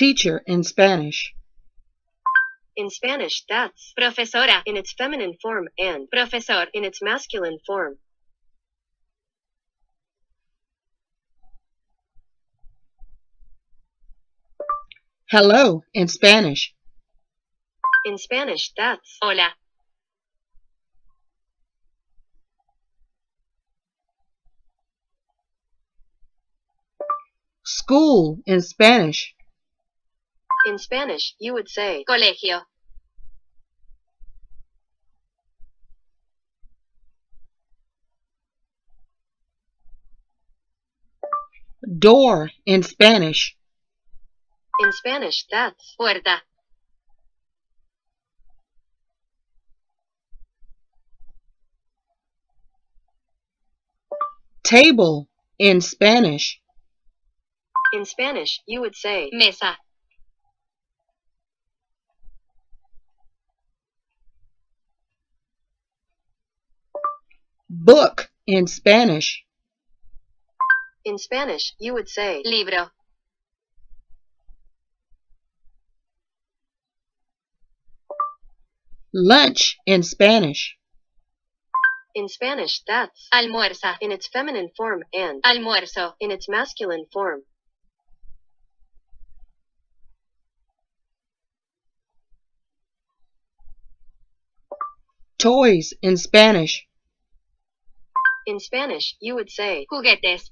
Teacher in Spanish. In Spanish, that's profesora, in its feminine form and profesor, in its masculine form. Hello in Spanish. In Spanish, that's hola, School in Spanish. In Spanish, you would say colegio, Door in Spanish. in Spanish, that's puerta, Table in Spanish. in Spanish, you would say mesa, Book in Spanish. in Spanish, you would say libro, Lunch in Spanish. in Spanish, that's almuerza, in its feminine form and almuerzo, in its masculine form. Toys in Spanish. In Spanish, you would say juguetes,